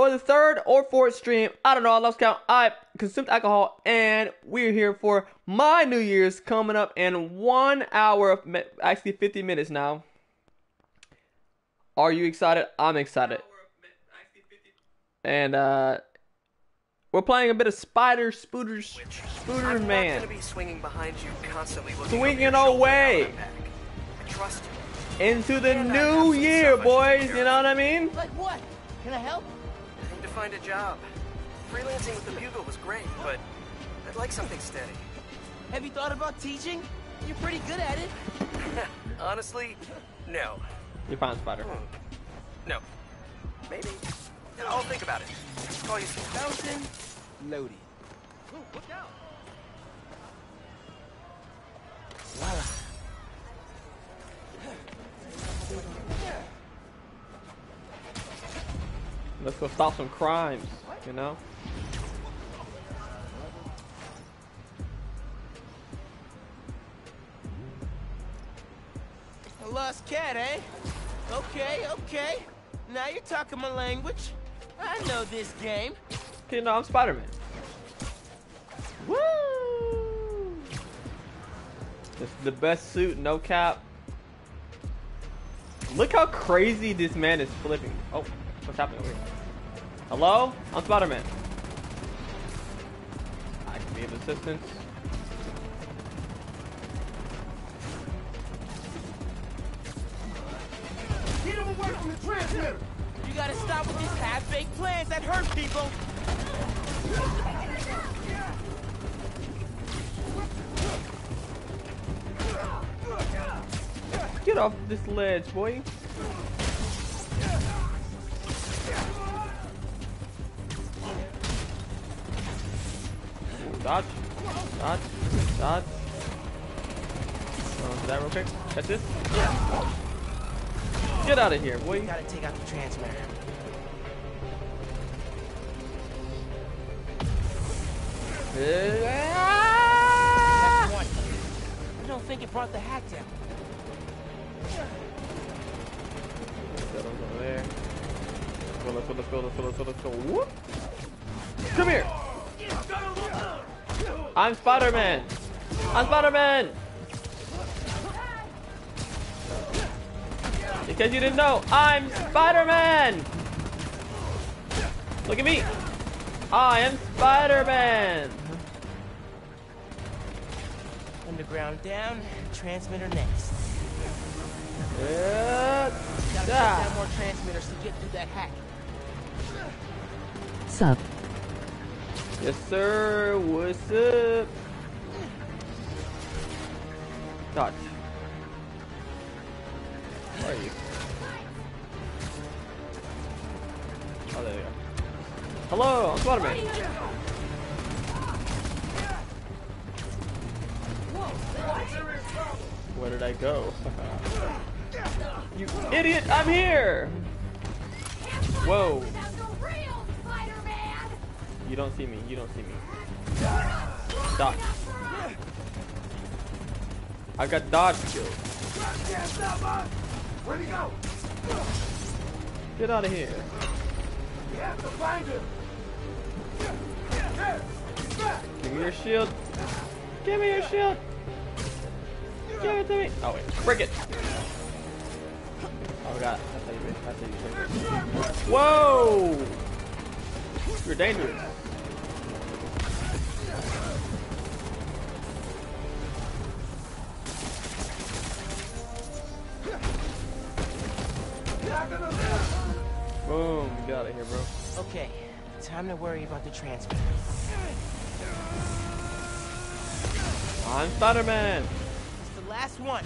for the third or fourth stream. I don't know. I lost count. I consumed alcohol, and we're here for my New Year's coming up in one hour actually 50 minutes now. Are you excited? I'm excited. And uh, we're playing a bit of Spider Spooter Spooter I'm Man. Be swinging behind you constantly, swinging away. Trust Into the new year, boys. You know what I mean? Like what? Can I help? Find a job. Freelancing with the Bugle was great, but I'd like something steady. Have you thought about teaching? You're pretty good at it. Honestly, no. You're found Spider. Hmm. No. Maybe. I'll think about it. Call you soon. Fountain loaded. Ooh, look out! Voila. Let's go stop some crimes, you know? A lost cat, eh? Okay, okay. Now you're talking my language. I know this game. You know, I'm Spider-Man. Woo! This is the best suit, no cap. Look how crazy this man is flipping. Oh. What's happening over here? Hello? I'm Spider-Man. I can be of assistance. Get him away from the transmitter! You gotta stop with these half-baked plans that hurt people! Get off this ledge, boy. Dodge. Dodge. Dodge. Oh, that real quick. Catch this. Get out of here, boy. You gotta take out the transmitter. Ah! I don't think it brought the hack down. Over there. Let's go, let's go, let's go, let's go, let's go. Whoop. Come here. I'm Spider-Man. I'm Spider-Man. Because you didn't know, I'm Spider-Man. Look at me. I am Spider-Man. Underground down, transmitter next. Yeah. Gotta Yeah. down more transmitters to get through that hack. Sup. Yes, sir. What's up? Dodge. Where are you? Oh, there you go. Hello, I'm Spider-Man. Where did I go? you idiot! I'm here! Whoa. You don't see me. You don't see me. Dodge. I got dodge skills. Where'd he go? Get out of here. Have to find him! Give me your shield. Give me your shield. Give it to me. Oh wait, break it. Oh god, that's how you. That's how. Whoa! You're dangerous. Okay, time to worry about the transmitter. I'm Spider-Man. It's the last one.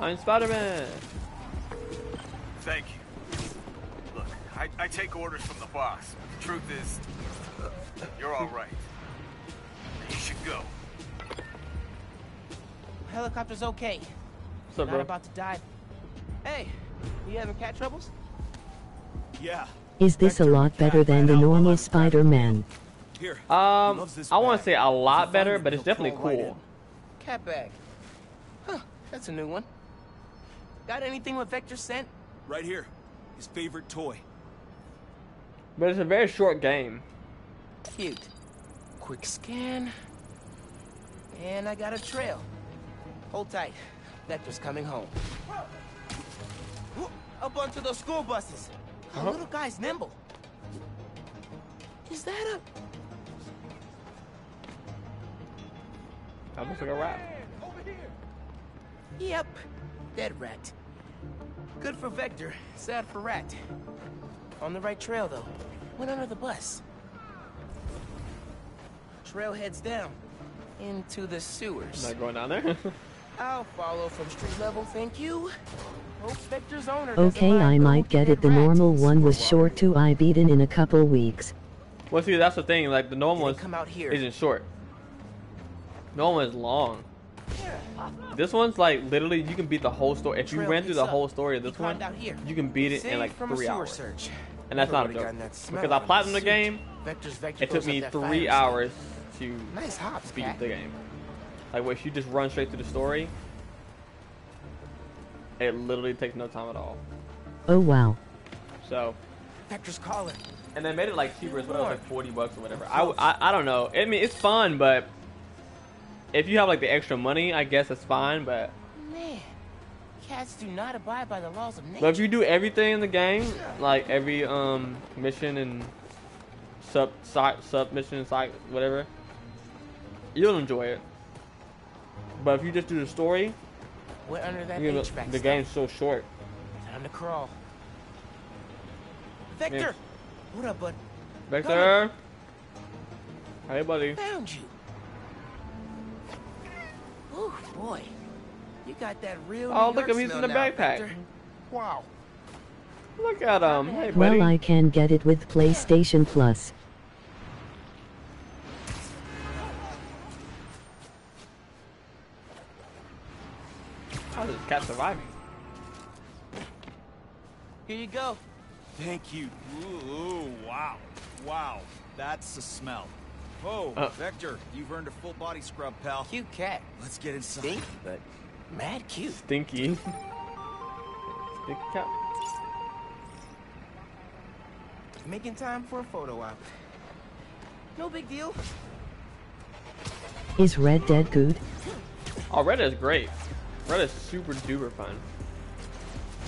I'm Spider-Man. Thank you. Look, I, I take orders from the boss. The truth is, you're all right. You should go. Helicopter's okay. What's up, Not bro? about to die. Hey, you having cat troubles? Yeah. Is this a lot better than the normal Spider-Man? Here. Um, I want to say a lot better, but it's definitely cool. Cat bag. Huh, that's a new one. Got anything with Vector scent? Right here. His favorite toy. But it's a very short game. Cute. Quick scan. And I got a trail. Hold tight. Vector's coming home. Up onto those school buses. A Uh-huh. little guy's nimble. Is that a... That looks like a rat. Yep. Dead rat. Good for Vector, sad for Rat. On the right trail, though. Went under the bus. Trail heads down. Into the sewers. Not going down there. I'll follow from street level, thank you. Hope Vector's owner doesn't Okay, I might get it. The normal one was short too. I beat it in a couple weeks. well, see, that's the thing. Like the normal one come out here. isn't short. Normal one is long. This one's like literally you can beat the whole story. If you ran through the up. whole story of this one, here. you can beat it in like three hours. Search. And that's not a joke. gotten that smell Because I out of platinumed the game, Vector's Vector it took me three hours to. Nice hops, beat Cat. the game. Like, if you just run straight through the story, it literally takes no time at all. Oh wow. So, Vector's calling. and they made it like cheaper as well, like 40 bucks or whatever. I, I, I don't know. I mean, it's fun, but if you have like the extra money, I guess it's fine. But Man, cats do not abide by the laws of nature. but if you do everything in the game, like every um mission and sub side sub mission side whatever, you'll enjoy it. But if you just do the story, Went under that you know, HVAC the stuff. game's so short. Time to crawl. Vector! Yeah. What up, bud? Vector, hey buddy. Found you. Oh boy, you got that real. Oh, New look York at him, he's in the now, backpack. Vector. Wow. Look at him. Hey buddy. Well, I can get it with PlayStation Plus. Cat surviving? Here you go. Thank you. Ooh, wow. Wow. That's the smell. Whoa, Uh. Vector, you've earned a full body scrub, pal. Cute cat. Let's get inside. Stinky, but mad cute. Stinky. Stinky cat. Making time for a photo op. No big deal. Is Red Dead good? Oh, Red Dead is great. Red is super duper fun.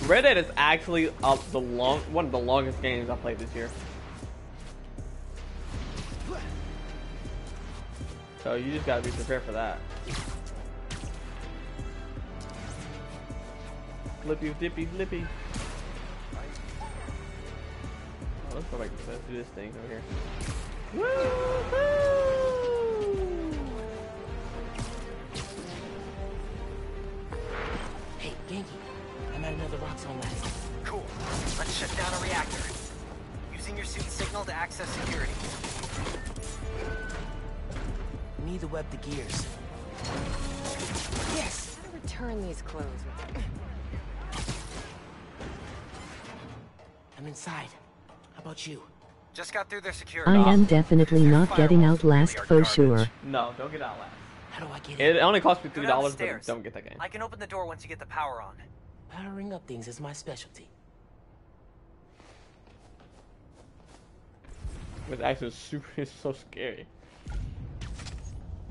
Red Dead is actually uh, the long one of the longest games I played this year. So you just gotta be prepared for that. Flippy, dippy, flippy. Oh, let's go back do this thing over here. Ganke, I'm at another Roxxon last. Cool. Let's shut down a reactor. Using your suit signal to access security. Need to web the gears. Yes. How to return these clothes? I'm inside. How about you? Just got through their security. I am definitely not getting Outlast for sure. No, don't get out last. How do I get in? It only costs me three dollars, but stairs. don't get that game. I can open the door once you get the power on. Powering up things is my specialty. It's actually super. It's so scary.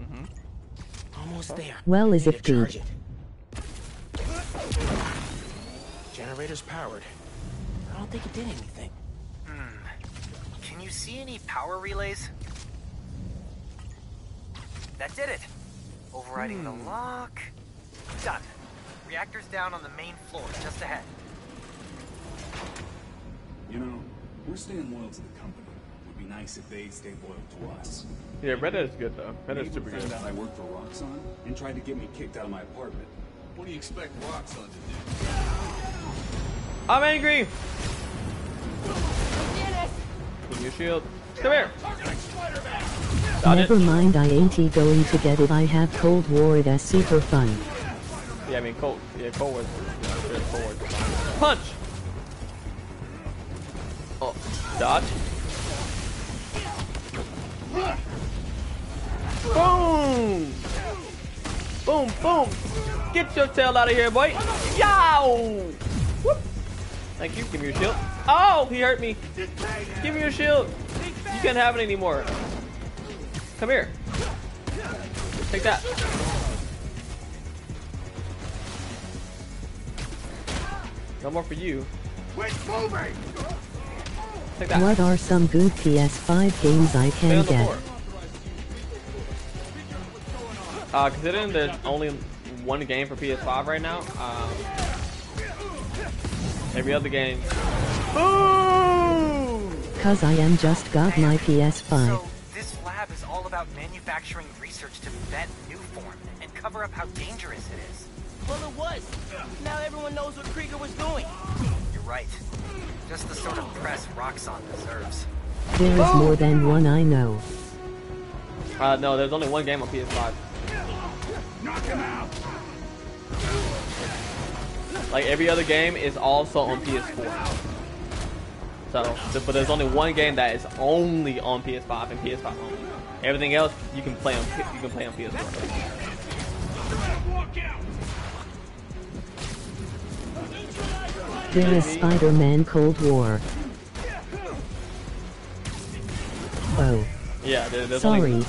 Mhm. Almost there. Well, as Need if to to. charge it. Generator's powered. I don't think it did anything. Can you see any power relays? That did it. Overriding the hmm. lock. Done. Reactor's down on the main floor, just ahead. You know, we're staying loyal to the company. Would be nice if they stayed loyal to us. Yeah, Red is good though. Red is Neighbor super found good. out I worked for Roxxon and tried to get me kicked out of my apartment. What do you expect Roxxon to do? I'm angry. Give me a shield. Come here. Never it. mind, I ain't going to get it. I have Cold War. that's super fun. Yeah, I mean Colt. Yeah, Colt was yeah, forward. Punch. Oh, dodge. Boom. Boom, boom. Get your tail out of here, boy. Yow! Whoop. Thank you. Give me your shield. Oh, he hurt me. Give me your shield. You can't have it anymore. Come here. Take that. No more for you. Take that. What are some good PS5 games I can get? Uh, considering there's only one game for PS5 right now, um, every other game. Boom! Cause I am just got my PS5. About manufacturing research to vet new form and cover up how dangerous it is. Well, it was. Now everyone knows what Krieger was doing. You're right. Just the sort of press Roxxon deserves. There is more than one I know. Uh, no, there's only one game on PS5. Knock him out! Like every other game is also on PS4. So, but there's only one game that is only on PS5 and PS5 only. Everything else you can play on you can play on PS4. Walk out! There is Spider-Man Cold War. Oh, Yeah, there, there's sorry. only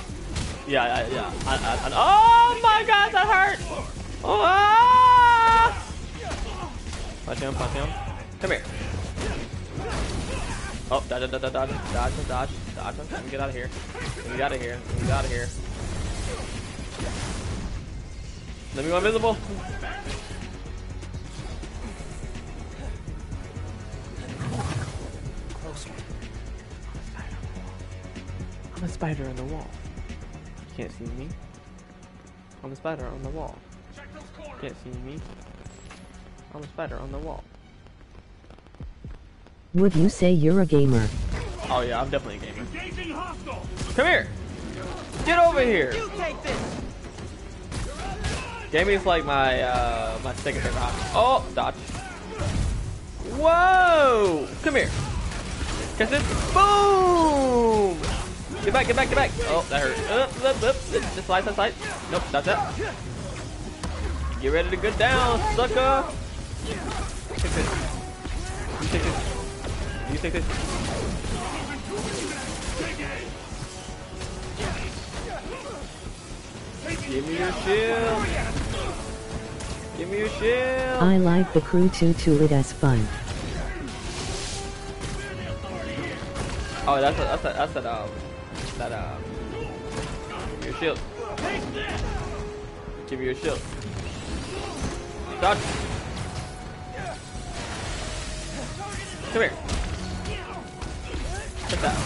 yeah yeah yeah. I, I, I, oh my God, that hurt! Oh, ah! Punch him, punch him. Come here. Oh, dodge, dodge, dodge, dodge, dodge, dodge, dodge. Let me get out of here. Let me get out of here. Let me get out of here. Let me go invisible. I'm a spider on the wall. You can't see me. I'm a spider on the wall. You can't see me. I'm a spider on the wall. Would you say you're a gamer? Oh yeah, I'm definitely a gamer. Come here! Get over here! You take this. Gaming is like my uh my second favorite hobby. Oh, dodge. Whoa! Come here. Catch this. Boom! Get back, get back, get back. Oh, that hurt. Up, up, up. Just slide, slide, slide. Nope, that's that. Get ready to go down, sucker. Take this. Take this. You take this. Give me your shield. Give me your shield. I like the crew too too it as fun. Oh, that's a, that's a, that's a, um, that um, your shield. Give me your shield. Dodge. Come here. Take that.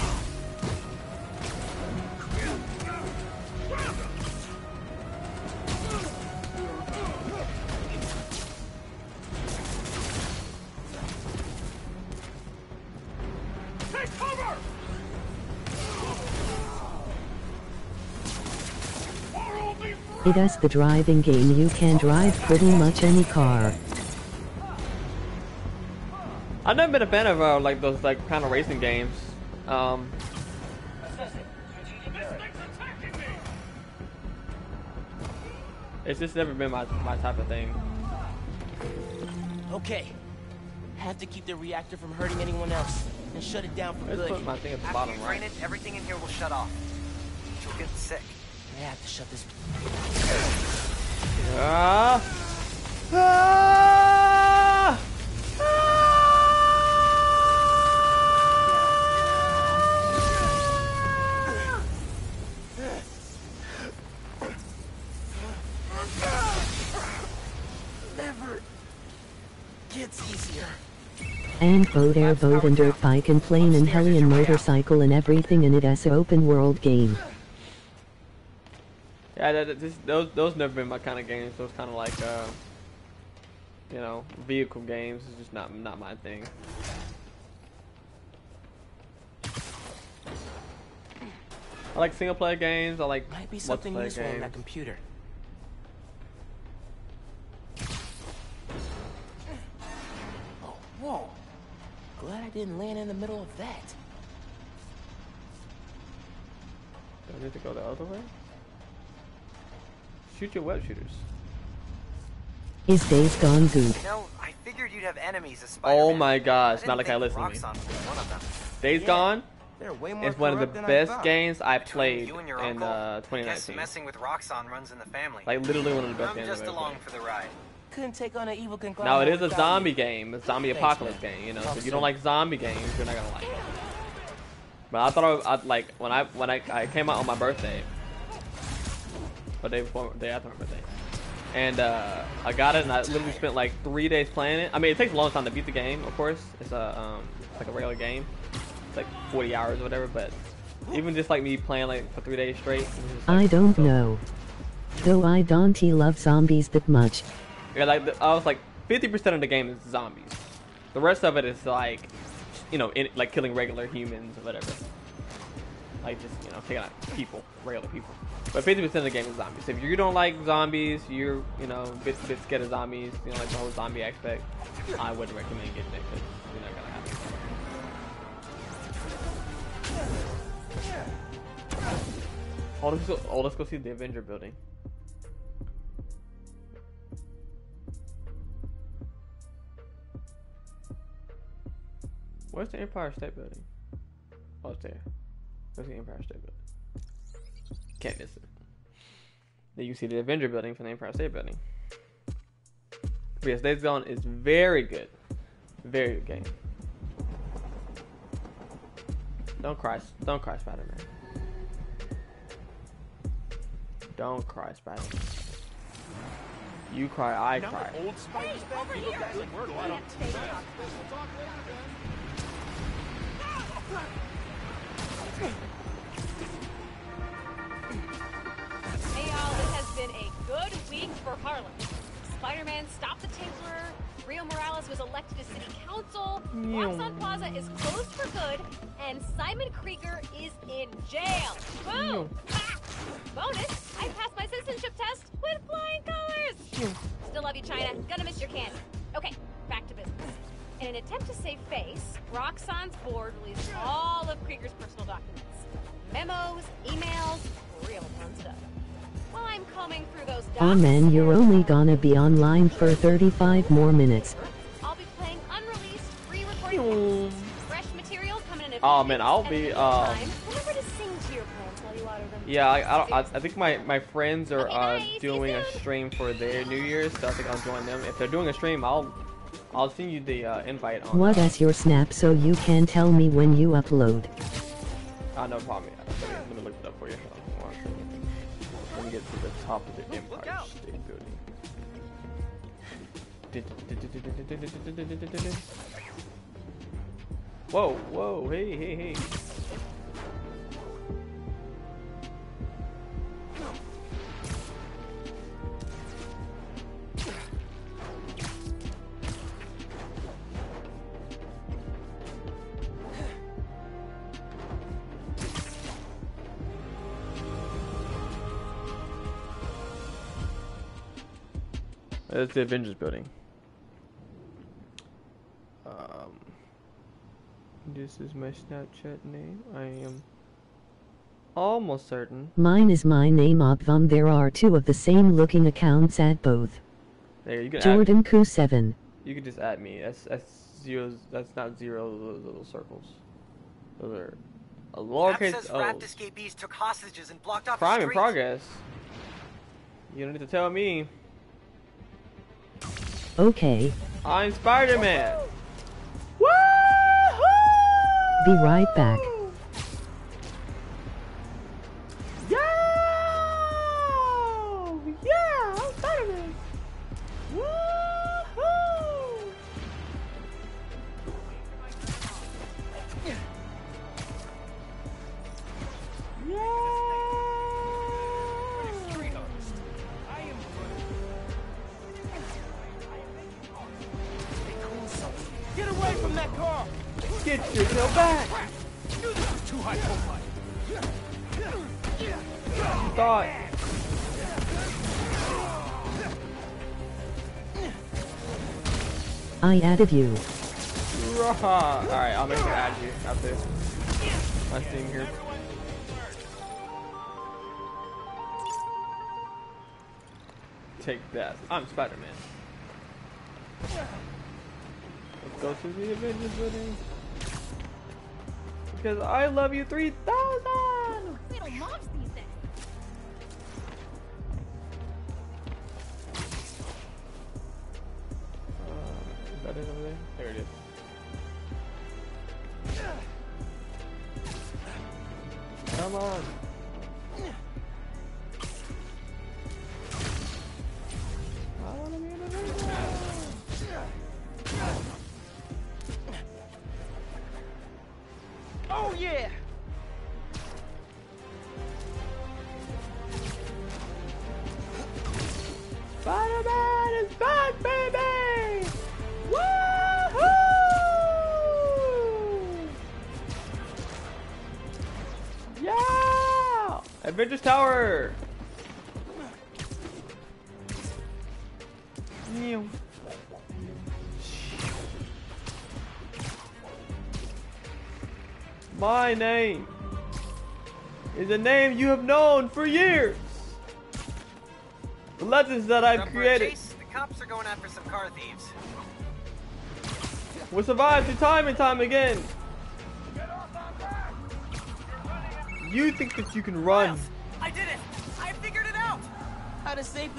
Take cover! Or we'll be It is the driving game you can drive pretty much any car. I've never been a fan of uh, like those like kind of racing games. Um, This thing's attacking me! it's just never been my my type of thing. Okay. Have to keep the reactor from hurting anyone else and shut it down for Let's good. put my thing at the After bottom you right. it, everything in here will shut off. You'll get sick. I have to shut this. Ah! Ah! And boat, air boat and dirt bike, and plane, and heli, and motorcycle, and everything in it as a open world game. Yeah, that, that- this, those those never been my kind of games. Those kind of like, uh, you know, vehicle games. It's just not not my thing. I like single player games. I like Might be something multiplayer useful in that computer. Oh, whoa. Glad I didn't land in the middle of that. Do I need to go the other way? Shoot your web shooters. Is Days Gone good? You know, I figured you'd have enemies as Oh Spider-Man. my gosh, I not like I think listen to me. Roxxon one of them. Days Yeah. Gone They're way more is one of the than I best games I Between played you and your in uh, I guess 2019. messing with Roxxon runs in the family. Like literally one of the best I'm games just I've ever along played. for the ride. Couldn't take on an evil conglomerate. Now it is a zombie you. game, a zombie Thanks, apocalypse man. game. You know, Talk so if you don't like zombie games, you're not gonna like it. But I thought I, would- I'd like when I when I, I came out on my birthday, or day before, day after my birthday, and uh, I got it and I literally spent like three days playing it. I mean, it takes a long time to beat the game, of course. It's a um, it's like a regular game. It's like 40 hours or whatever, but even just like me playing like for three days straight. just, like, I don't so- know. Though I don't love zombies that much. Yeah, like I was like, fifty percent of the game is zombies. The rest of it is like, you know, in, like killing regular humans or whatever. Like just you know taking out people, regular people. But fifty percent of the game is zombies. If you don't like zombies, you're you know bit, bit scared of zombies. You know like the whole zombie aspect. I wouldn't recommend getting it because you're not gonna have it. Oh, let's go. Oh, let's go see the Avenger building. Where's the Empire State Building? Oh, it's there. Where's the Empire State Building? Can't miss it. Then you see the Avenger Building from the Empire State Building. But yes, Days Gone is very good. Very good game. Don't cry. Don't cry, Spider Man. Don't cry, Spider Man. You cry, I cry. Old Spider's back. You look like Wordle. I don't. Hey y'all, it has been a good week for Harlem. Spider-Man stopped the Tinkerer, Rio Morales was elected to city council, Roxxon Plaza is closed for good, and Simon Krieger is in jail. Boom! Ah! Bonus, I passed my citizenship test with flying colors! Still love you, China. Gonna miss your candy. Okay, back to business. In an attempt to save face, Roxxon's board released all of Krieger's personal documents. Memos, emails, real fun stuff. While I'm combing through those docs, Aw man, you're only gonna be online for 35 more minutes. I'll be playing unreleased, pre-recorded fresh material coming in. a few Oh, man, I'll be, uh, meantime, remember to sing to your plants while you water them. Yeah, I, I, don't, I, I think my, my friends are uh, bye. See you doing a stream for their New Year's, so I think I'll join them. If they're doing a stream, I'll I'll send you the uh, invite on. What uh, your snap so you can tell me when you upload? Uh, no problem. Yeah. Let, me, let me look it up for you. Hold on one second. Let me get to the top of the Empire State Building. Whoa, whoa, hey, hey, hey. That's the Avengers building. Um, this is my Snapchat name. I am almost certain. Mine is my name Obvam. There are two of the same looking accounts at both. There, you go. add, Jordan Ku 7. you can just add me. That's that's zeros. That's not zero. Those little circles. Those are a Map lowercase says o. raft escapees took hostages and blocked off Crime in progress. You don't need to tell me. Okay, I'm Spider-Man. be right back. I added you. Alright, I'll make sure add you after my here. Take that. I'm Spider-Man. Let's go to the Avengers building. Because I love you 3000! Avengers Tower! My name is a name you have known for years. The legends that I've Up for a created chase, The cops are going after some car thieves. will survive through time and time again. You think that you can run? Miles,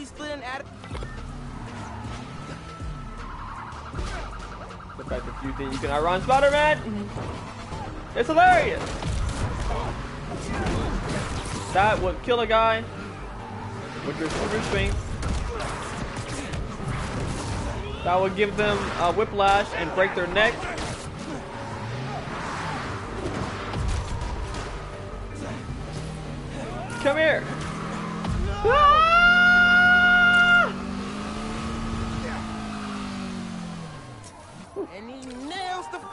Safely split atom. The fact that you think you can outrun Spider-Man? It's hilarious. That would kill a guy with your super strength. That would give them a whiplash and break their neck. Come here. Ah!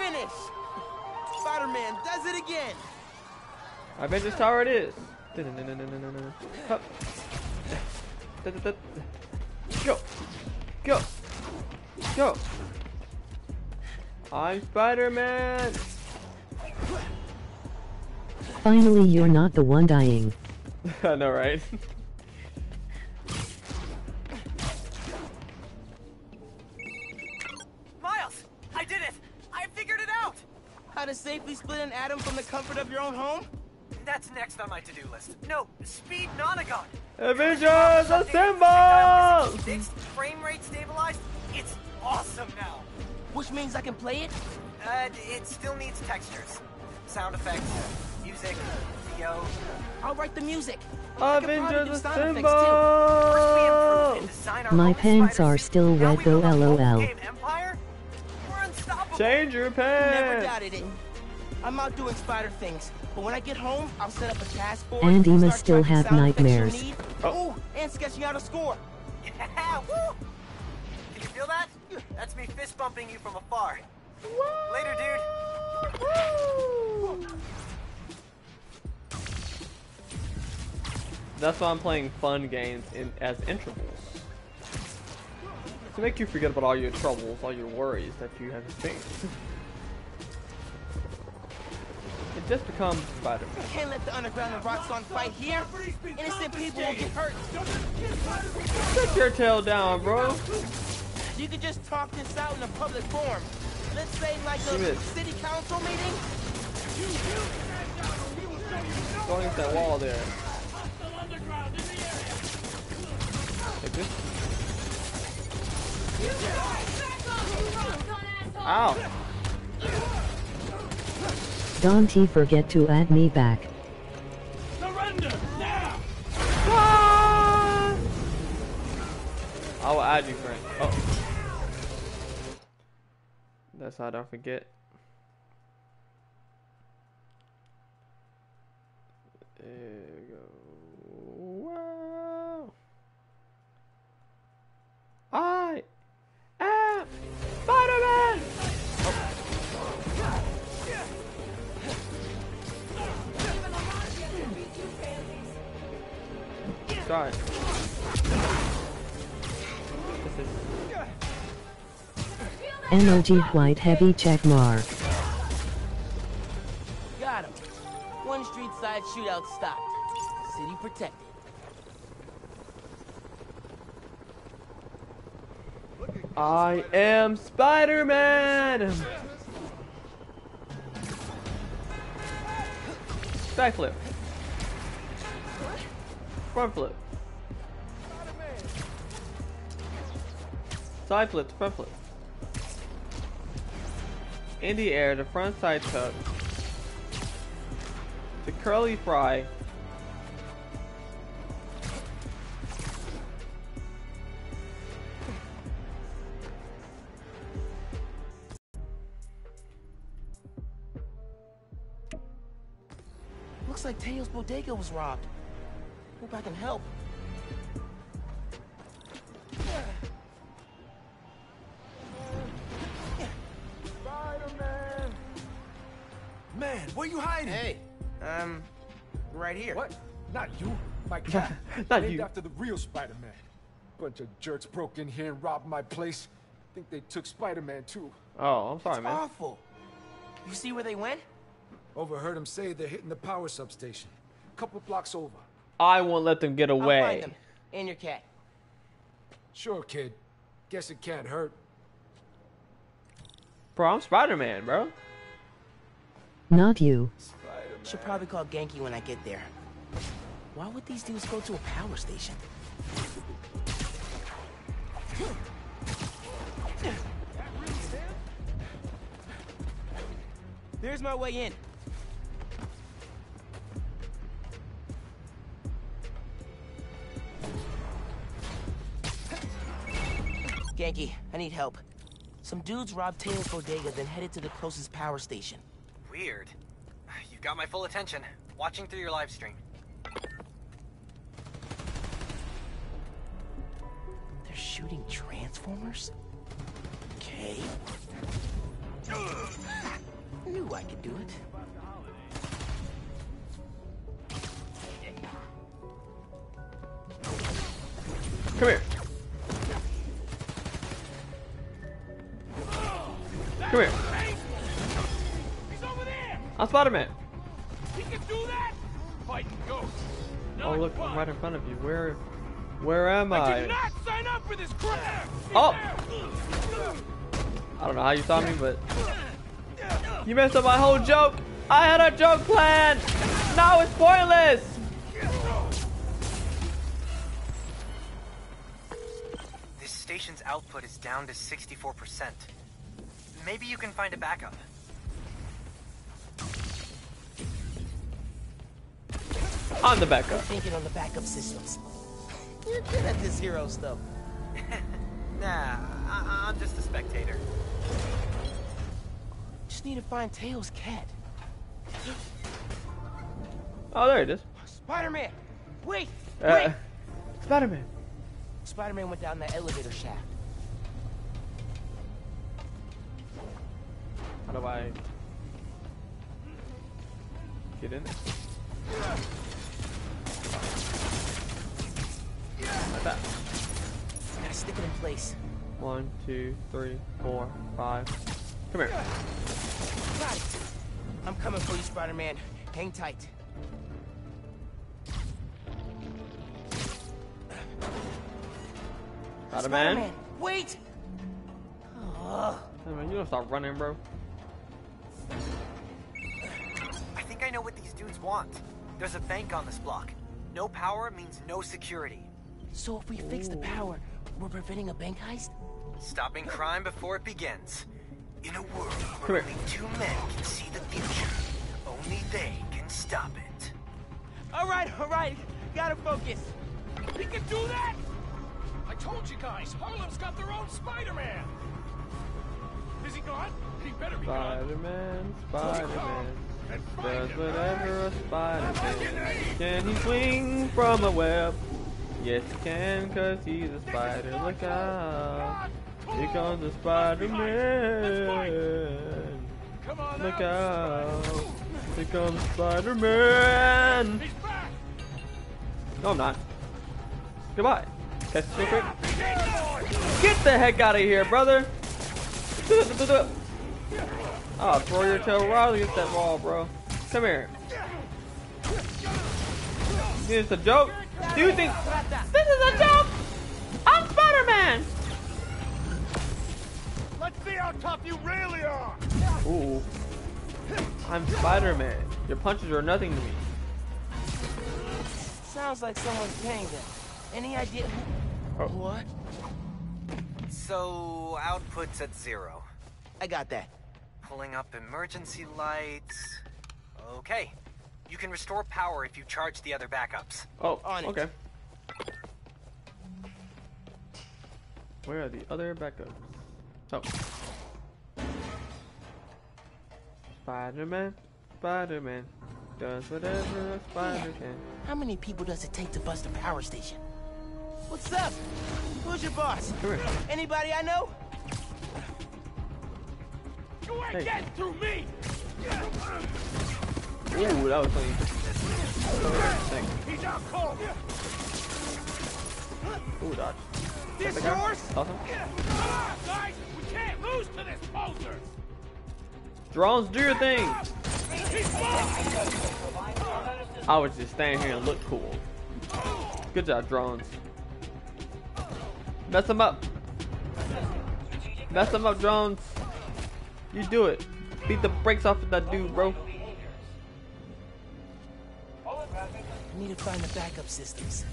Finish! Spider-Man does it again! Avengers Tower it is. Hup. Go. Go. Go. I'm Spider-Man. Finally, you're not the one dying. I know, right? How to safely split an atom from the comfort of your own home? That's next on my to-do list. No, Speed Nonagon! Avengers Assemble! Fixed, frame rate stabilized. It's awesome now. Which means I can play it? Uh, it still needs textures, sound effects, music, VO. I'll write the music. I could probably do Avengers sound effects, too. First we Assemble! improve and design our My pants are still Now wet we though, build a lol. Change your Never doubted it. I'm out doing spider things, but when I get home, I'll set up a task force. And he start must still have sound effects you'll nightmares. Oh. Oh, and sketching out a score. Yeah, woo! Can you feel that? That's me fist bumping you from afar. Later, dude. That's why I'm playing fun games in as intervals. To make you forget about all your troubles, all your worries that you have faced. It just becomes Spider-Man. Can't let the underground and Roxxon fight here. Innocent people will get hurt. Put your tail down, bro. You could just talk this out in a public forum. Let's say like a this. city council meeting. Going against that wall there. Like this. Ow. Don't he forget to add me back. Surrender now. Ah! I will add you, friend. Oh. That's how I don't forget. There we go. Wow. I God. This is Emoji white heavy check mark. Got him. One street side shootout stopped. City protected. I am Spider-Man! Backflip. Front flip. Side flip to front flip. In the air, the front side tuck. The curly fry. Looks like Teo's bodega was robbed. Hope I can help. Spider-Man! Man, where you hiding? Hey, um, right here. What? Not you. My cat. Not Named you. after the real Spider-Man. Bunch of jerks broke in here and robbed my place. Think they took Spider-Man too. Oh, I'm sorry, It's man. awful. You see where they went? Overheard them say they're hitting the power substation. Couple blocks over. I won't let them get I'll find away. them. And your cat. Sure, kid. Guess it can't hurt. Bro, I'm Spider-Man, bro. Not you. Should probably call Ganke when I get there. Why would these dudes go to a power station? There's my way in. Ganke, I need help. Some dudes robbed Teo's bodega, then headed to the closest power station. Weird. You've got my full attention. Watching through your live stream. They're shooting transformers? Okay. Knew I could do it. Come here. I'm Spider-Man. He can do that! Fighting ghosts. Oh, look, I'm right in front of you. Where, where am I? I did not sign up for this crap! Oh! I don't know how you saw me, but you messed up my whole joke. I had a joke planned. Now it's pointless. This station's output is down to 64%. Maybe you can find a backup. I'm the backup. I'm Thinking on the backup systems. You're good at this hero stuff. Nah, I- I'm just a spectator. Just need to find Tails' cat. Oh, there it is. Spider-Man! Wait! Uh, Wait! Spider-Man. Spider-Man went down that elevator shaft. How do I get in? Like that. Gotta stick it in place. One, two, three, four, five. Come here. Got it. I'm coming for you, Spider-Man. Hang tight. Spider-Man. Wait! Oh, Spider-Man, you don't stop running, bro. Dudes want. There's a bank on this block. No power means no security. so if we fix the power, we're preventing a bank heist? Stopping crime before it begins. In a world where only two men can see the future, only they can stop it. All right, all right. Gotta focus. He can do that! I told you guys, Harlem's got their own Spider-Man! Is he gone? He better be gone. Spider-Man, Spider-Man. Does whatever a Spider-Man. Can he swing from a web? Yes, he can, cause he's a spider. Look out. Here comes the Spider-Man. Come on Look out. Here comes Spider-Man. No, I'm not. Goodbye. Catch the secret. Get the heck out of here, brother. Oh, throw your tail right against that wall, bro. Come here. This is a joke? Do you think this is a joke? I'm Spider-Man. Let's see how tough you really are! Ooh. I'm Spider-Man. Your punches are nothing to me. Sounds like someone's paying them. Any idea who... Oh. What? So, output's at zero. I got that. Pulling up emergency lights. Okay. You can restore power if you charge the other backups. Oh, On it. okay. Where are the other backups? Oh. Spider-Man, Spider-Man, does whatever a spider can. How many people does it take to bust a power station? What's up? Who's your boss? Anybody I know? You ain't Hey. getting through me! Ooh, that was clean. Thanks. He's out cold! Ooh, dodge. This yours? Awesome. Come on, guys! We can't lose to this poser! Drones, do your thing. I was just standing here and look cool. Good job, drones. Mess them up. Mess them up, drones. You do it. Beat the brakes off of that dude, bro. I need to find the backup systems.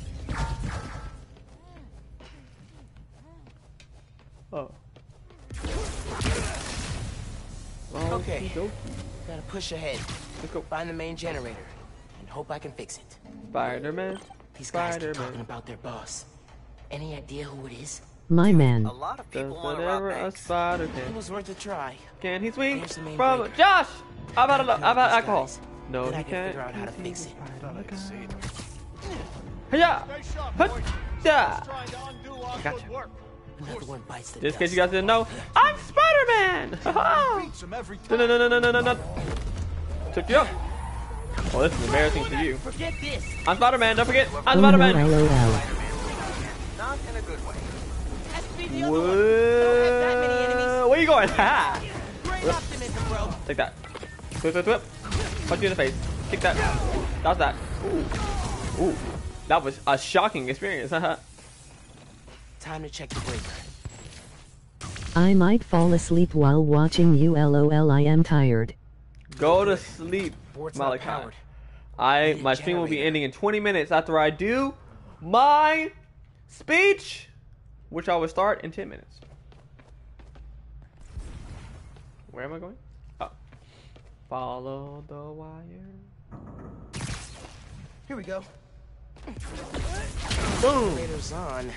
Oh. Okay. Gotta push ahead. Find the main generator. And hope I can fix it. Spider-Man. These guys keep Spider-Man. talking about their boss. Any idea who it is? My man. A lot of people want to rob a banks. spider It was worth a try. Can he swing Here's from breaker. Josh? How about a Gotta lo- kill how about alcohol? guys. No, he I can can't. figure out how to fix it. Hiya! Stay sharp, Yeah! Trying to undo our Gotcha. good. Another one bites the Just in case you guys didn't know, I'm Spider-Man! Haha! Beats him every No, no, no, no, no, no, no, no. Took you up. Oh, this is embarrassing for you. Forget this. I'm Spider-Man, don't forget, I'm Oh no, Spider-Man. The other one. Don't have that many enemies. Whoa. Where you going? Ha! Great. Take that. Whip, whip, whip. Punch you in the face. Kick that. That's that. Ooh. Ooh. That was a shocking experience. Haha. Time to check the breaker. I might fall asleep while watching you lol I am tired. Go to sleep, Board's not Malachi. I Need a my stream will be ending in 20 minutes after I do my speech, which I will start in 10 minutes. Where am I going? Oh. Follow the wire. Here we go. Boom. Generator's on.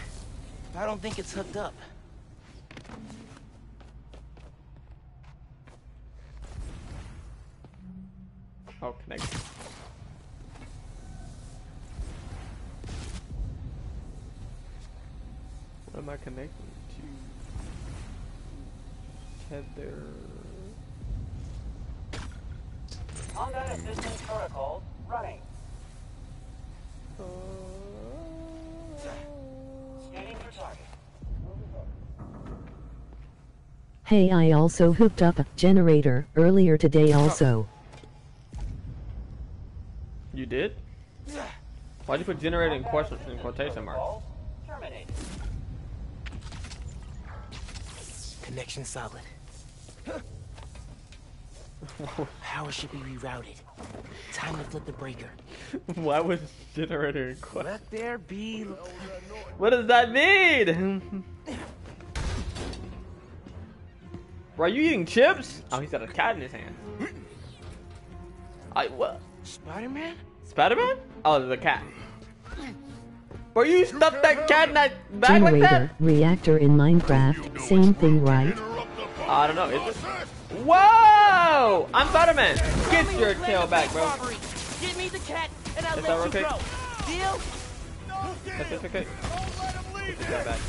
I don't think it's hooked up. Oh, connect. What am I connecting to? Tether. Combat assistance protocols running. Uh, Scanning for target. Hey, I also hooked up a generator earlier today also. You did? Why'd you put generator in question in quotation marks? Connection solid. Power should be rerouted. Time to flip the breaker. Why was generator? Let there be. What does that mean? Bro, you eating chips? Oh, he's got a cat in his hand. I what? Spider-Man? Spider-Man? Oh, the cat. Bro, you stuffed that cat in that bag like that? Generator, reactor in Minecraft, same thing right? I don't know. Is it? Whoa! I'm Spider-Man. Get your tail back, bro. robbery. Give me the cat, and I'll Is let that you okay? go. Deal? That's it, okay. Don't let him leave Get your tail back.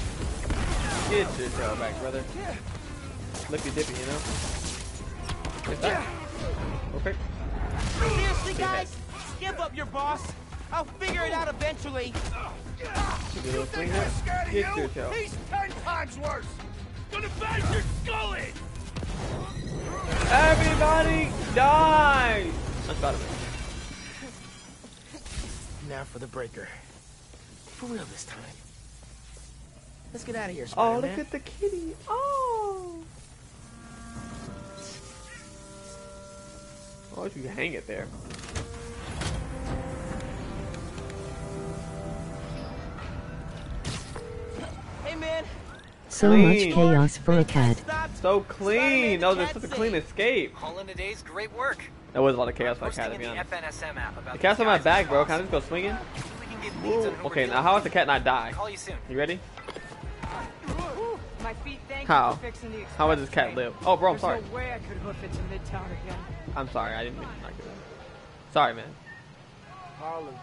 Get your tail back, brother. Lippy dippy, you know? Get that. Okay. Seriously, guys? Give up your boss. I'll figure it out eventually. You think we're scared of you? He's ten times worse. Gonna bash your skull in. Everybody die. Now for the breaker. For real this time. Let's get out of here, oh, Spider-Man. Oh, look at the kitty. Oh. Why would you hang it there? Hey, man. So much chaos for a cat. So clean. Oh, that was Spider-Man such a clean escape. All in a day's great work. That was a lot of chaos I'm for a cat, posting to be honest. the FNSM app about The cat's on my guys back, bro. Can I just go swinging? Maybe we can get Woo. leads on who Okay, now how dealing does the cat not die? with. Call you soon. You ready? My feet thank How? you the How does this cat live? Oh, bro, I'm sorry. no way I could hoof it to Midtown again. I'm sorry. I didn't mean to knock it. Sorry, man.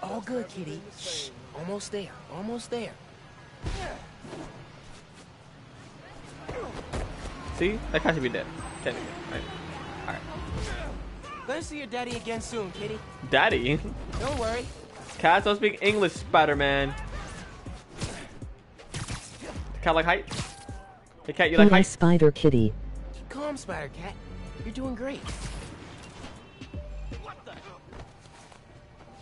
All good, kitty. Shh. Almost there. Almost there. See? That cat should be dead. Technically. Right. Alright. Gonna see your daddy again soon, kitty. Daddy. Don't worry. Cats don't speak English, Spider-Man. Cat like height? The cat, you like height? is Spider Kitty. Keep calm, Spider Cat. You're doing great.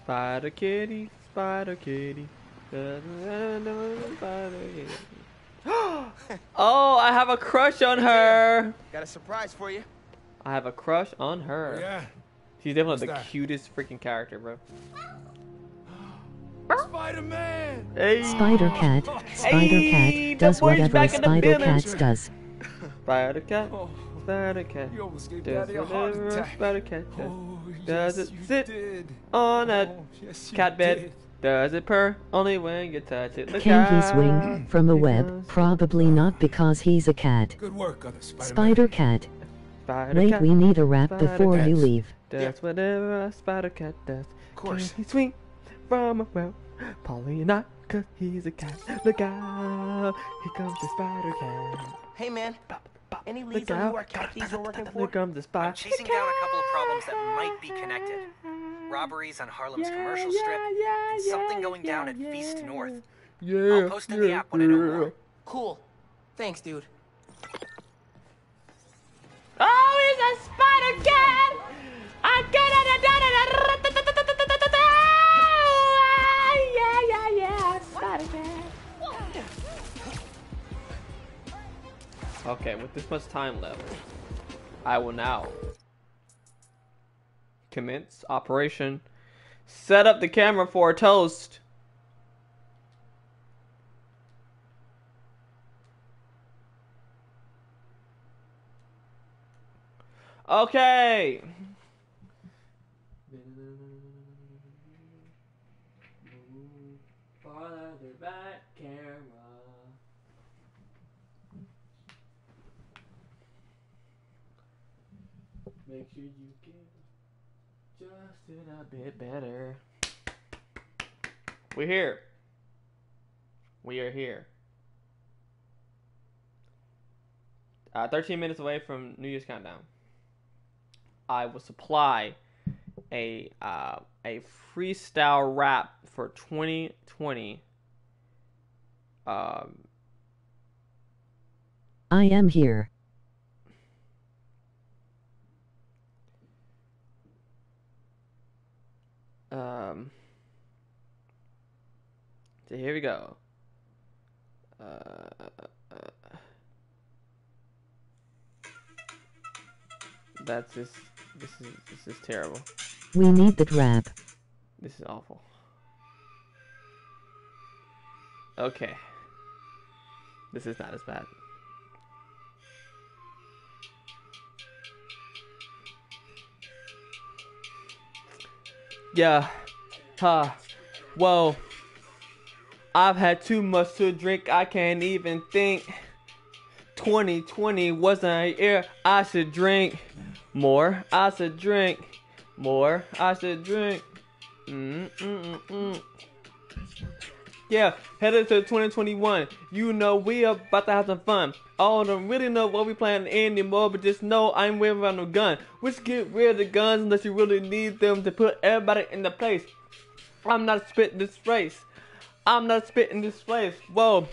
Spider kitty, spider kitty. Spider kitty. oh, I have a crush on her. Got a surprise for you. I have a crush on her. Oh, yeah. She's definitely the that? cutest freaking character, bro. Spider-Man! Hey, Spider Cat. Oh, spider Hey, Cat does whatever back a in the Spider building. Cat does. spider cat, Oh, spider cat. you almost gave Does Daddy a heart whatever attack. spider cat does. Oh, Does it sit did. On a Oh, yes, cat bed. did. Does it purr only when you touch it? Look Can he out. swing from a web? Probably not because he's a cat. Good work, other Spider-Man. Spider Cat. Spider Wait, cat we need a rap Spider before you Cats. leave. does whatever a spider cat does. Of course. Can he swing from a web? Probably not, cause he's a cat. Look out, here comes the spider cat. Hey, man. Any Look leads on out. who our cat thieves are working Here for? comes the I'm chasing down a couple of problems that might be connected. Robberies on Harlem's commercial strip, and something going down at Feast North. Yeah, I'll post in the app when I know more. Cool. Thanks, dude. Oh, it's a spider cat! I get it! Okay, with this much time left, I will now commence operation. Set up the camera for a toast. Okay. Farther back camera. Make sure you get just a bit better. We're here. We are here. Uh, 13 minutes away from New Year's countdown. I will supply a uh, a freestyle rap for 2020. Um, I am here. Um, so here we go. Uh, that's just this is this is terrible. We need the rap. This is awful. Okay. This is not as bad. Yeah. Huh. Well, I've had too much to drink, I can't even think. 2020 wasn't a year I should drink more. I should drink more. I should drink. Mm, mm, mm, mm. Yeah, headed to 2021. You know we about to have some fun. I don't really know what we plan anymore, but just know I'm waving around no gun. Let's get rid of the guns unless you really need them to put everybody in the place. I'm not spitting this race. I'm not spitting this place. Whoa.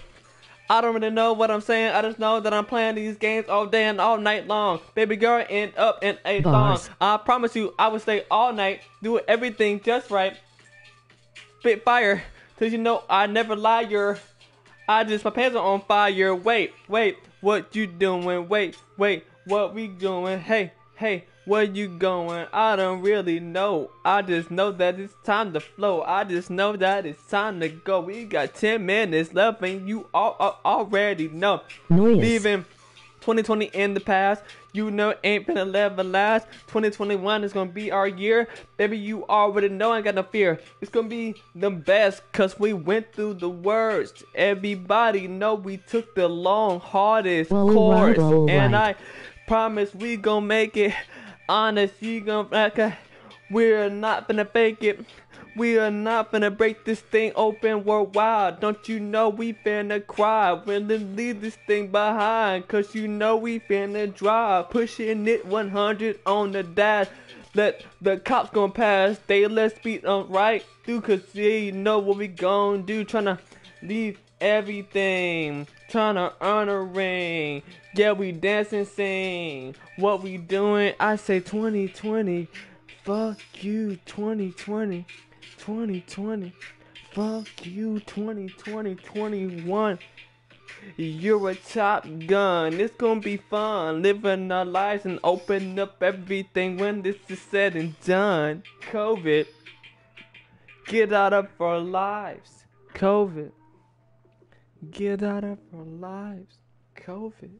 I don't really know what I'm saying. I just know that I'm playing these games all day and all night long. Baby girl, end up in a thong. I promise you, I will stay all night, do everything just right. Spit fire, cause you know I never lie. You're, I just my pants are on fire. Wait, wait, what you doing? Wait, wait, what we doing? Hey, Hey, where you going? I don't really know. I just know that it's time to flow. I just know that it's time to go. We got 10 minutes left and you all, all already know. Noise. Leaving 2020 in the past. You know ain't gonna never last. 2021 is gonna be our year. Baby, you already know I got no fear. It's gonna be the best cause we went through the worst. Everybody know we took the long, hardest Well, course. right, And. I promise we gon' make it. Honest, you gon' like We're not gonna fake it. We are not gonna break this thing open worldwide. Don't you know we finna cry they leave this thing behind? Cause you know we finna drive. Pushing it 100 on the dash. Let the cops gon' pass. They let speed on right through cause they know what we gon' do. Tryna leave everything. Tryna earn a ring. Yeah, we dance and sing. What we doing? I say 2020. Fuck you, 2020. 2020. Fuck you, 2020, 21. You're a top gun. It's gonna be fun. Living our lives and open up everything when this is said and done. COVID. Get out of our lives. COVID. Get out of our lives. COVID.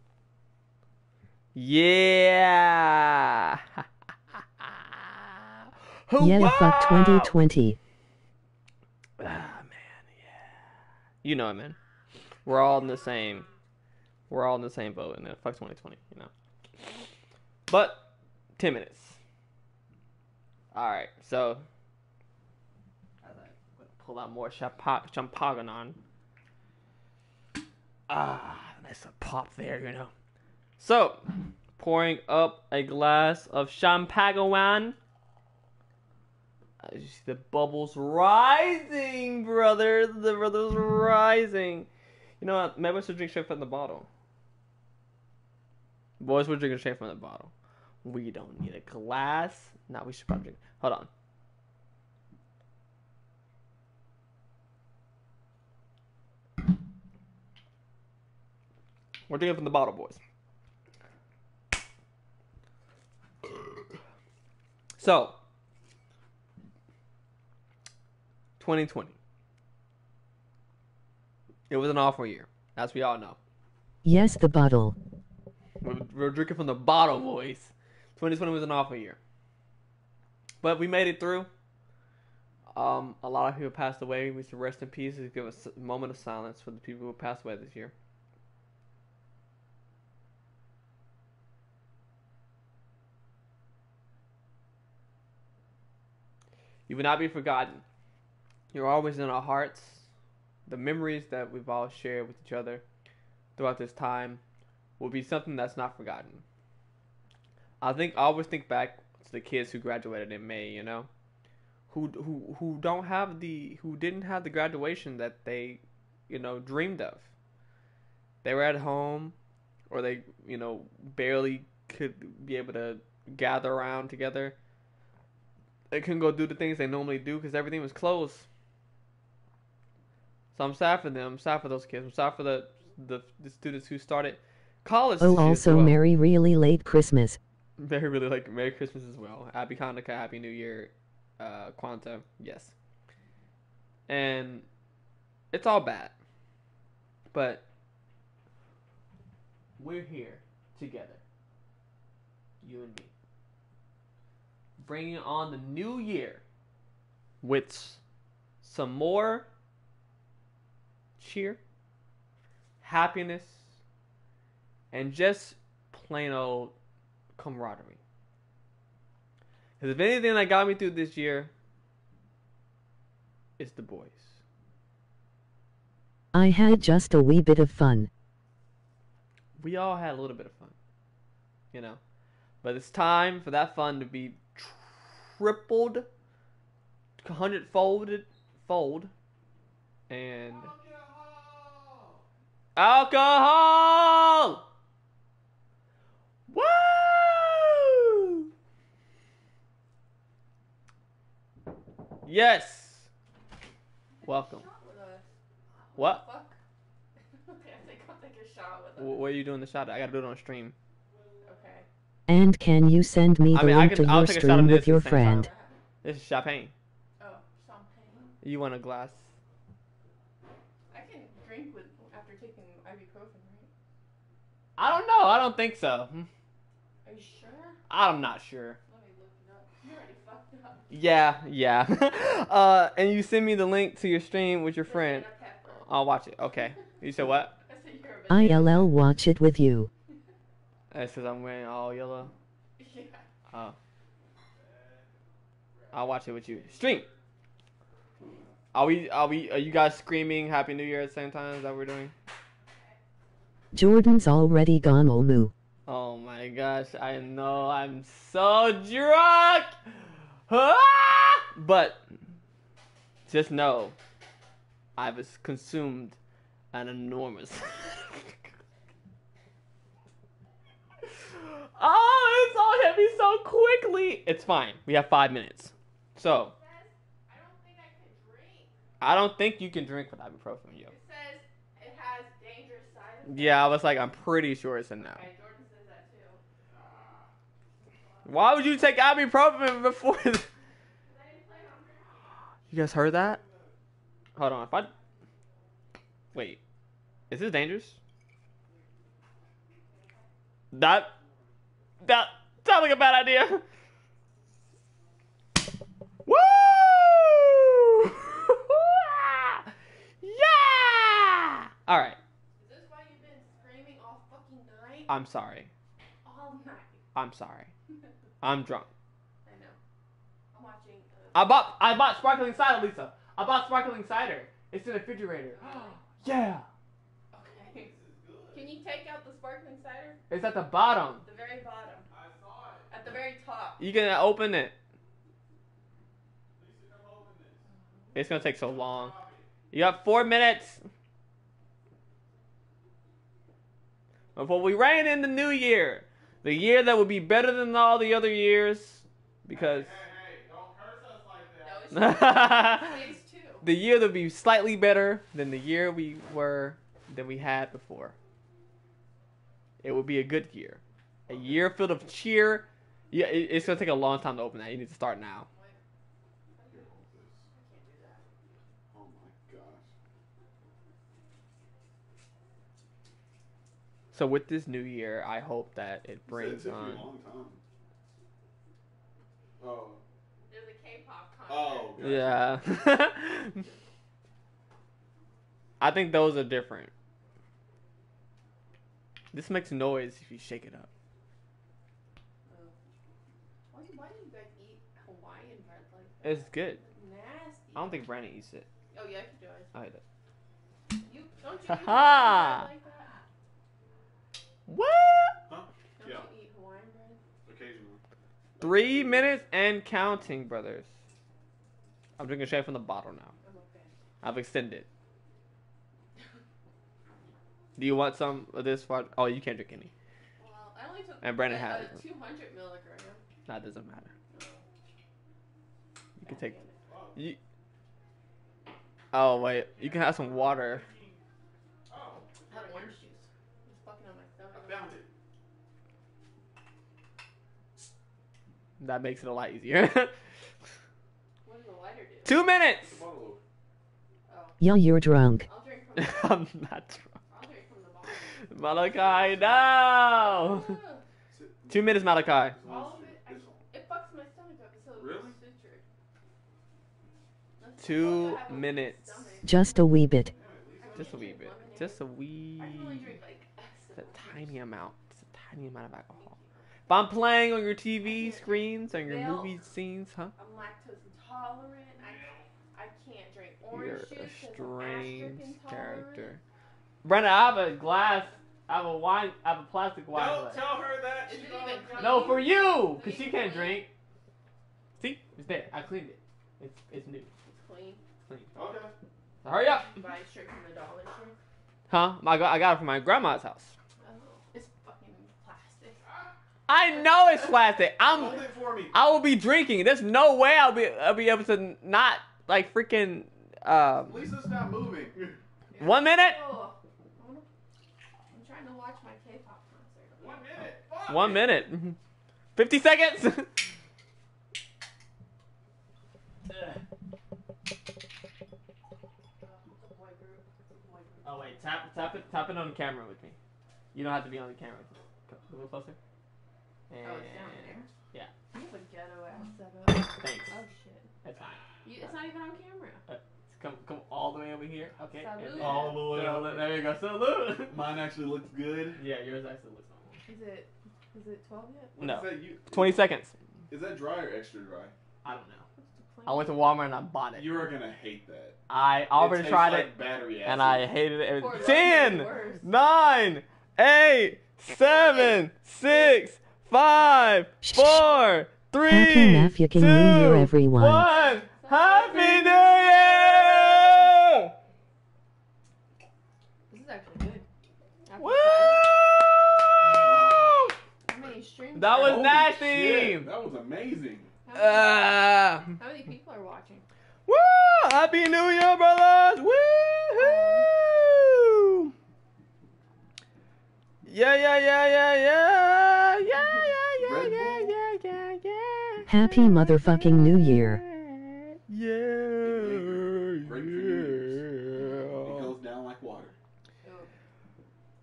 Yeah. Yeah, fuck 2020. You know it, man. We're all in the same. We're all in the same boat and that fuck 2020. You know. But ten minutes. All right, so as I pull out more champa- champagne. Ah, nice pop there, you know. So, pouring up a glass of champagne. I see the bubbles rising, brother. The brothers rising. You know what? Maybe I should drink straight from the bottle. Boys, we're drinking straight from the bottle. We don't need a glass. No, we should probably drink. Hold on. We're drinking from the bottle, boys. So, 2020. It was an awful year, as we all know. Yes, the bottle. We're, we're drinking from the bottle, boys. 2020 was an awful year, but we made it through. Um, a lot of people passed away. We should rest in peace. Let's give us a moment of silence for the people who passed away this year. You will not be forgotten. You're always in our hearts. The memories that we've all shared with each other throughout this time will be something that's not forgotten. I think I always think back to the kids who graduated in May, you know, who who who don't have the who didn't have the graduation that they, you know, dreamed of. They were at home, or they you know barely could be able to gather around together. They couldn't go do the things they normally do because everything was closed. So I'm sad for them. I'm sad for those kids. I'm sad for the the, the students who started college. Oh, this year as also well. Merry Really Late Christmas. Very really like Merry Christmas as well. Happy Hanukkah, Happy New Year, uh, Kwanzaa, yes. And it's all bad, but we're here together, you and me, bringing on the new year with some more cheer, happiness, and just plain old camaraderie. Because if anything that got me through this year, it's the boys. I had just a wee bit of fun. We all had a little bit of fun, you know. But it's time for that fun to be tripled, hundred folded, fold, and alcohol. Woo! Yes. Welcome. What? okay, I think I'll take a shot with Wh- What are you doing the shot? I gotta do it on stream. Okay. And can you send me the I mean, I link can. to I'll your take a shot of stream with your at time. friend? This is champagne. Oh, champagne. You want a glass? I can drink with after taking ibuprofen, right? I don't know. I don't think so. Hmm. Are you sure? I'm not sure. Let me look it up. You already fucked up. Yeah, yeah. uh, and you send me the link to your stream with your friend. I'll watch it. Okay. You said what? I said you're a ILL watch it with you. It says I'm wearing all yellow. Yeah. Oh. I'll watch it with you. Stream. Are we? Are we? Are you guys screaming Happy New Year at the same time? Is that what we're doing? Jordan's already gone Olmu. Oh my gosh! I know I'm so drunk. Ah! But just know, I've consumed an enormous. oh, it's all hit me so quickly. It's fine. We have five minutes. So. I don't think you can drink with ibuprofen, yo. It says it has dangerous side effects. Yeah, I was like, I'm pretty sure it's in now. Okay, Jordan that too. Why would you take ibuprofen before? the- You guys heard that? Hold on, if I wait, is this dangerous? That that sounds like a bad idea. Woo! yeah! All right, Is this why you've been screaming all fucking night? I'm sorry. all night. I'm sorry. I'm drunk. I know. I'm watching. Uh, I bought I bought sparkling cider, Lisa. I bought sparkling cider. It's in the refrigerator. yeah. okay. Can you take out the sparkling cider? It's at the bottom. The very bottom. I saw it. At the very top. You can open it. It's gonna take so long. You got four minutes. Before we ran in the new year, the year that would be better than all the other years, because No, it's Phase two. the year that would be slightly better than the year we were than we had before. It would be a good year, a year filled of cheer. Yeah, it's gonna take a long time to open that. You need to start now. Oh my gosh. So with this new year, I hope that it brings It took a on. long time. Oh. There's a K-pop oh, concert. Oh. Yeah. I think those are different. This makes noise if you shake it up. Why, why do you guys eat Hawaiian bread like that? It's good. Nasty. I don't think Brandon eats it. Oh yeah, he does. I eat it. You don't you eat Ha-ha! Hawaiian bread like that? What? Huh? Don't Yeah. you eat Hawaiian bread? Occasionally. Three minutes and counting, brothers. I'm drinking straight from the bottle now. I'm okay. I've extended. Do you want some of this? For, oh, you can't drink any. Well, I only took And Brandon a, has a 200 milligram. That doesn't matter. You can take. You. Oh wait, you can have some water. I had orange juice. It's fucking on my stomach. I found it. That makes it a lot easier. What does the lighter do? Two minutes. Bottle Oh, Yeah, you're drunk. I'll drink from the I'm not drunk. I'll drink from the. Malachi, no. Ugh. Two minutes, Malachi. All of it, I, it fucks my stomach up. So Really? Two what I have on my minutes. Just a wee bit. Just a wee bit. Just a wee. I can only drink like Just a tiny amount. Just a tiny amount of alcohol. If I'm playing on your TV screens, on your Milk. movie scenes, huh? I'm lactose intolerant. I I can't drink orange You're juice a 'cause I'm strange asterisk intolerant. character. Brenda, I have a glass. I have a wine. I have a plastic wine Don't glass. tell her that. She it don't even have- clean? No, for you, because she can't drink. See, it's there. I cleaned it. It's it's new. It's clean. Clean. Okay. So hurry up, You buy it straight from the dollar store. huh? I got I got it from my grandma's house. Oh, it's fucking plastic. I know it's plastic. I'm. Hold it for me. I will be drinking. There's no way I'll be I'll be able to not like freaking um Lisa, stop moving. one minute. Oh, I wanna- I'm trying to watch my K-pop concert. One minute. Fuck. One minute. 50 seconds. oh wait, tap tap it tap it on the camera with me. You don't have to be on the camera. Come a little closer. And Oh, it's down there? yeah, You have a ghetto ass setup. Thanks. Oh shit. that's fine. You, it's not even on camera. Uh, come come all the way over here. Okay. Salute. All the way Salute. over. There you go. Salute. Mine actually looks good. yeah, yours actually looks normal. Is it? Is it 12 yet? What No. that? You, 20 seconds. Is that dry or extra dry? I don't know. I went to Walmart and I bought it. You are gonna hate that. I already tastes tried like it Battery and acid. I hated it. Poor Ten, Logan's worse. nine, eight, seven, six, five, four, three, Happy Mafia-king two, New Year, everyone. one. Happy New Year! This is actually good. After Woo! How many streams? That was Holy nasty. shit, That was amazing. How many, Uh, how many people are watching? woo! Happy New Year, brothers! Woo! Yeah, yeah, yeah, yeah, yeah, yeah, yeah, yeah, Red yeah, Bull? yeah, yeah, yeah. Happy motherfucking New Year. Great for years. It goes down like water.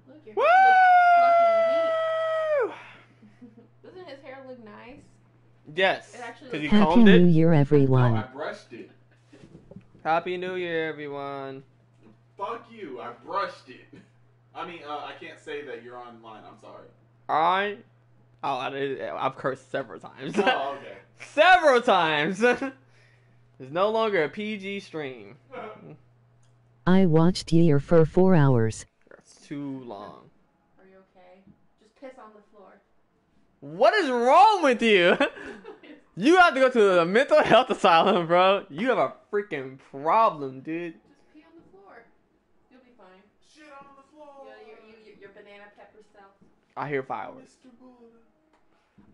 Look, your Woo! hair looks fucking neat. Doesn't his hair look nice? Yes, It actually because he Happy combed New it. Year, No, I everyone. brushed it. Happy New Year, everyone. Fuck you. I brushed it. I mean, uh, I can't say that you're online. I'm sorry. I, oh, I, I've cursed several times. Oh, okay. several times. it's no longer a PG stream. I watched Year for four hours. That's too long. Are you okay? Just piss on the floor. What is wrong with you? You have to go to the mental health asylum, bro. You have a freaking problem, dude. Just pee on the floor. You'll be fine. Shit on the floor. You know, your, you, your, your banana pepper self. I hear fireworks. Mr. Buddha.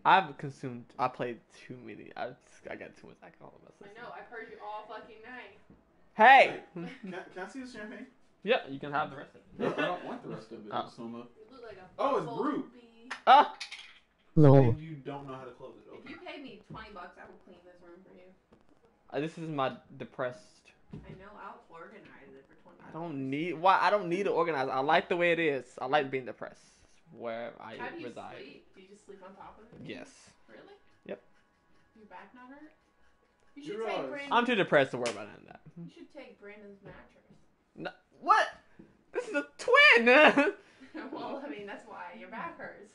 I've consumed. I played too many. I, I got too much alcohol in my I system. know, I've heard you all fucking night. Hey. Can, can I see the champagne? yeah, you can have the rest of No, it. I don't want the rest of it. Oh. Just wanna- You look like a Oh, it's full brute. Ah. Lol. And you don't know how to close it. If Okay. you pay me 20 bucks, I will clean this room for you. Uh, this is my depressed. I know, I'll organize it for 20 I don't need. Why? I don't need to organize. I like the way it is. I like being depressed. Where I How do you reside. sleep? Do you just sleep on top of it? Yes. Really? Yep. Your back not hurt? You You should realize- take Brandon. I'm too depressed to worry about any of that. You should take Brandon's mattress. No, what? This is a twin. well, I mean, that's why your back hurts.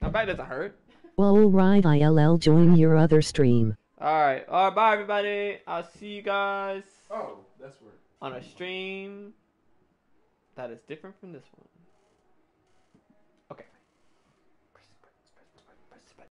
My back doesn't hurt. Lol right ILL join your other stream. All right. All right. Bye, everybody. I'll see you guys Oh, that's where. on a stream that is different from this one.